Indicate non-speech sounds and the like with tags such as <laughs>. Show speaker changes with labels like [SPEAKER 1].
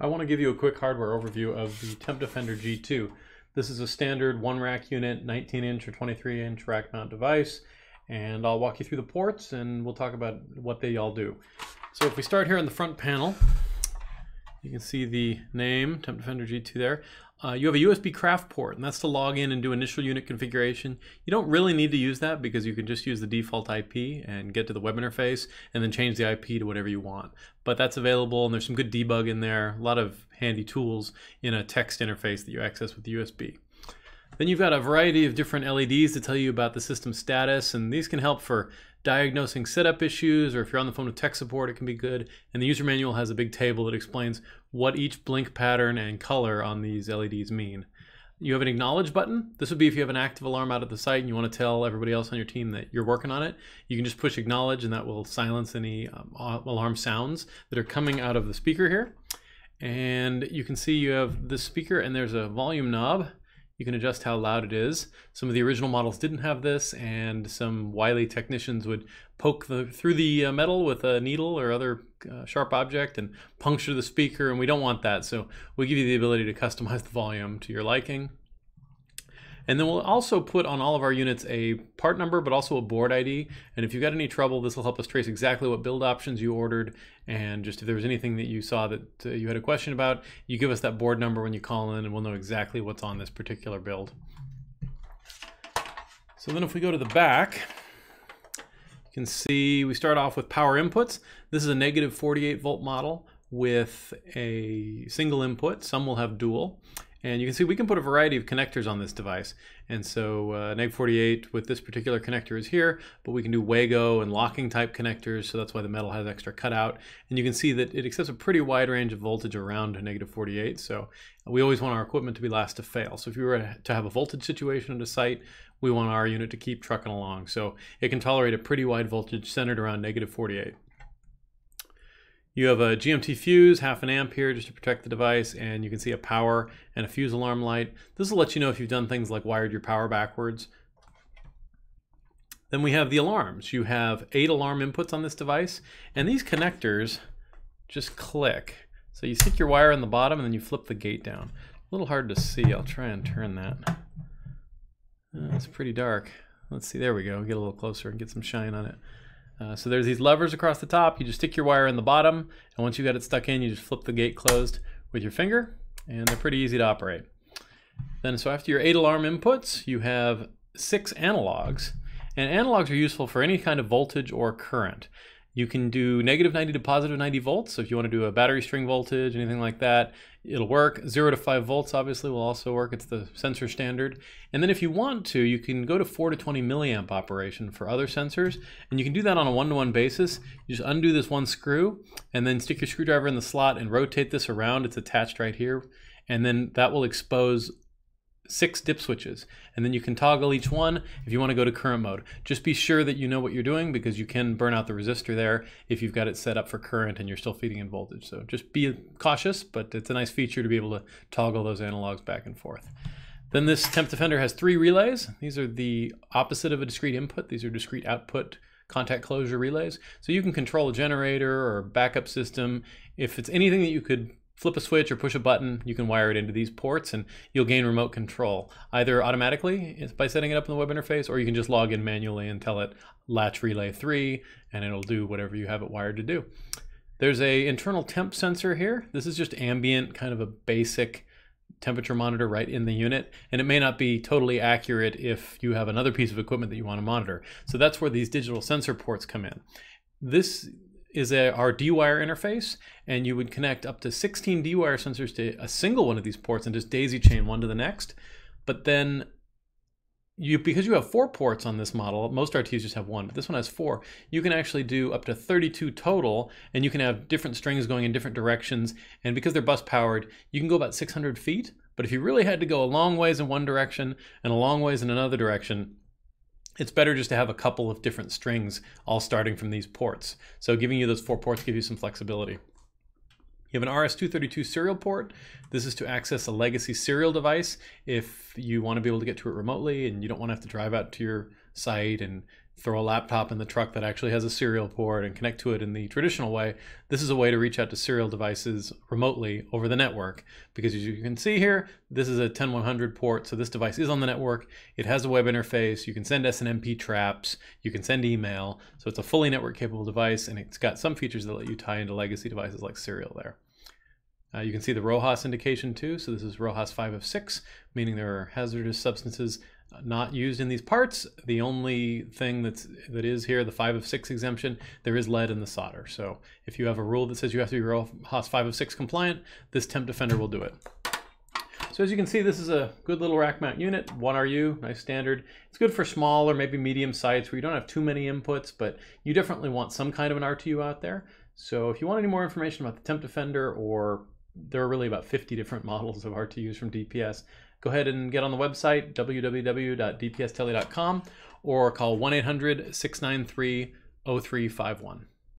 [SPEAKER 1] I want to give you a quick hardware overview of the Temp Defender G2. This is a standard one rack unit, 19 inch or 23 inch rack mount device, and I'll walk you through the ports and we'll talk about what they all do. So if we start here on the front panel, you can see the name, Temp Defender G2 there. Uh, you have a USB craft port, and that's to log in and do initial unit configuration. You don't really need to use that because you can just use the default IP and get to the web interface and then change the IP to whatever you want. But that's available, and there's some good debug in there, a lot of handy tools in a text interface that you access with the USB. Then you've got a variety of different LEDs to tell you about the system status, and these can help for diagnosing setup issues, or if you're on the phone with tech support, it can be good. And the user manual has a big table that explains what each blink pattern and color on these LEDs mean. You have an acknowledge button. This would be if you have an active alarm out at the site and you want to tell everybody else on your team that you're working on it. You can just push acknowledge and that will silence any um, alarm sounds that are coming out of the speaker here. And you can see you have this speaker and there's a volume knob you can adjust how loud it is. Some of the original models didn't have this, and some wily technicians would poke the, through the uh, metal with a needle or other uh, sharp object and puncture the speaker, and we don't want that. So we give you the ability to customize the volume to your liking. And then we'll also put on all of our units a part number, but also a board ID. And if you've got any trouble, this will help us trace exactly what build options you ordered. And just if there was anything that you saw that uh, you had a question about, you give us that board number when you call in and we'll know exactly what's on this particular build. So then if we go to the back, you can see we start off with power inputs. This is a negative 48 volt model with a single input. Some will have dual. And you can see we can put a variety of connectors on this device. And so uh, NEG48 with this particular connector is here, but we can do Wago and locking type connectors, so that's why the metal has extra cutout. And you can see that it accepts a pretty wide range of voltage around negative 48, so we always want our equipment to be last to fail. So if you were to have a voltage situation at a site, we want our unit to keep trucking along. So it can tolerate a pretty wide voltage centered around negative 48. You have a GMT fuse, half an amp here just to protect the device, and you can see a power and a fuse alarm light. This will let you know if you've done things like wired your power backwards. Then we have the alarms. You have eight alarm inputs on this device, and these connectors just click. So you stick your wire in the bottom and then you flip the gate down. A little hard to see. I'll try and turn that. Uh, it's pretty dark. Let's see. There we go. Get a little closer and get some shine on it. Uh, so there's these levers across the top. You just stick your wire in the bottom, and once you've got it stuck in, you just flip the gate closed with your finger, and they're pretty easy to operate. Then, so after your eight alarm inputs, you have six analogs, and analogs are useful for any kind of voltage or current. You can do negative 90 to positive 90 volts. So if you want to do a battery string voltage, anything like that, it'll work. Zero to five volts obviously will also work. It's the sensor standard. And then if you want to, you can go to four to 20 milliamp operation for other sensors. And you can do that on a one-to-one -one basis. You just undo this one screw and then stick your screwdriver in the slot and rotate this around. It's attached right here. And then that will expose six dip switches and then you can toggle each one if you want to go to current mode. Just be sure that you know what you're doing because you can burn out the resistor there if you've got it set up for current and you're still feeding in voltage. So just be cautious, but it's a nice feature to be able to toggle those analogs back and forth. Then this Temp Defender has three relays. These are the opposite of a discrete input. These are discrete output contact closure relays. So you can control a generator or backup system. If it's anything that you could flip a switch or push a button, you can wire it into these ports and you'll gain remote control, either automatically by setting it up in the web interface, or you can just log in manually and tell it latch relay 3, and it'll do whatever you have it wired to do. There's a internal temp sensor here. This is just ambient, kind of a basic temperature monitor right in the unit, and it may not be totally accurate if you have another piece of equipment that you want to monitor. So that's where these digital sensor ports come in. This is a, our D-wire interface, and you would connect up to 16 D-wire sensors to a single one of these ports and just daisy chain one to the next. But then you, because you have four ports on this model, most RTUs just have one, but this one has four, you can actually do up to 32 total, and you can have different strings going in different directions, and because they're bus powered, you can go about 600 feet, but if you really had to go a long ways in one direction and a long ways in another direction, it's better just to have a couple of different strings all starting from these ports. So giving you those four ports gives you some flexibility. You have an RS-232 serial port. This is to access a legacy serial device if you want to be able to get to it remotely and you don't want to have to drive out to your site and throw a laptop in the truck that actually has a serial port and connect to it in the traditional way, this is a way to reach out to serial devices remotely over the network. Because as you can see here, this is a 10100 port, so this device is on the network. It has a web interface. You can send SNMP traps. You can send email. So it's a fully network capable device, and it's got some features that let you tie into legacy devices like serial there. Uh, you can see the RoHS indication too. So this is RoHS 5 of 6, meaning there are hazardous substances not used in these parts. The only thing that's that is here, the 5 of 6 exemption, there is lead in the solder. So if you have a rule that says you have to be RoHS 5 of 6 compliant, this temp defender will do it. So as you can see, this is a good little rack mount unit, 1RU, nice standard. It's good for small or maybe medium sites where you don't have too many inputs, but you definitely want some kind of an RTU out there. So if you want any more information about the temp defender or there are really about 50 different <laughs> models of RTUs from DPS. Go ahead and get on the website, www.dpstele.com, or call 1 800 693 0351.